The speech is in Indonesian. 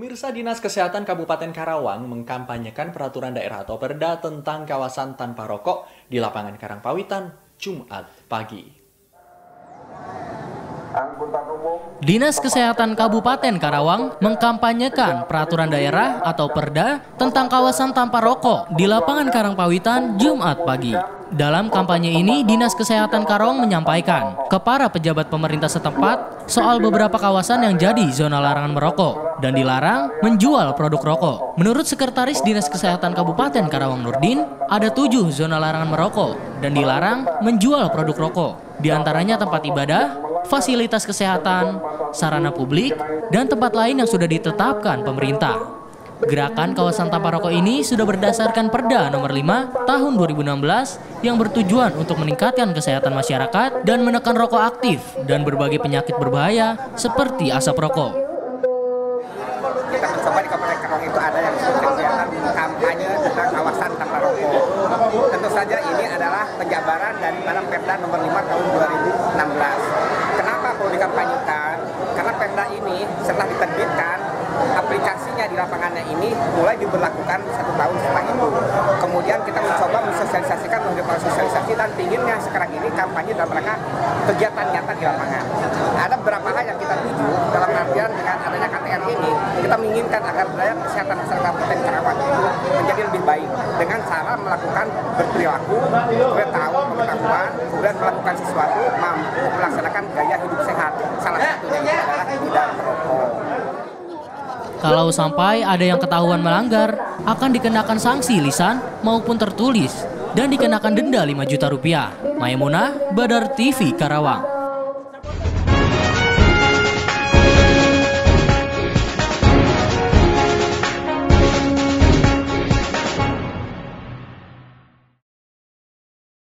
Pemirsa Dinas Kesehatan Kabupaten Karawang mengkampanyekan peraturan daerah atau perda tentang kawasan tanpa rokok di lapangan Karangpawitan Jumat pagi. Dinas Kesehatan Kabupaten Karawang mengkampanyekan peraturan daerah atau perda tentang kawasan tanpa rokok di lapangan Karangpawitan Jumat pagi. Dalam kampanye ini, Dinas Kesehatan Karawang menyampaikan ke para pejabat pemerintah setempat soal beberapa kawasan yang jadi zona larangan merokok dan dilarang menjual produk rokok. Menurut Sekretaris Dinas Kesehatan Kabupaten Karawang Nurdin, ada tujuh zona larangan merokok dan dilarang menjual produk rokok. Di antaranya tempat ibadah, fasilitas kesehatan, sarana publik, dan tempat lain yang sudah ditetapkan pemerintah. Gerakan kawasan tanpa rokok ini sudah berdasarkan Perda nomor 5 tahun 2016 yang bertujuan untuk meningkatkan kesehatan masyarakat dan menekan rokok aktif dan berbagai penyakit berbahaya seperti asap rokok. Kita mencoba di Kabupaten itu ada yang kegiatan kampanye tentang kawasan tanpa rokok. Tentu saja ini adalah penjabaran daripada Perda nomor 5 tahun 2016. Kenapa perlu dikampanyekan? Karena Perda ini setelah diterbitkan aplikasinya di lapangannya ini mulai diberlakukan satu tahun setelah itu. Kemudian kita mencoba mensosialisasikan melalui sosialisasi dan pinginnya sekarang ini kampanye dalam rangka kegiatan nyata di lapangan. Ada beberapa hal yang kita tuju dalam artian dengan adanya KTR ini, kita menginginkan agar budaya kesehatan masyarakat Kabupaten Karawang itu menjadi lebih baik dengan cara melakukan berperilaku, kemudian tahu pengetahuan, kemudian melakukan sesuatu mampu melaksanakan gaya Kalau sampai ada yang ketahuan melanggar, akan dikenakan sanksi lisan maupun tertulis dan dikenakan denda 5 juta rupiah. Maimunah, Badar TV, Karawang.